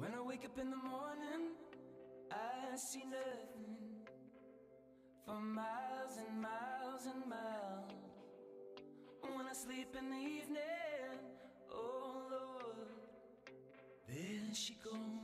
When I wake up in the morning, I see nothing for miles and miles and miles. When I sleep in the evening, oh Lord, there she goes.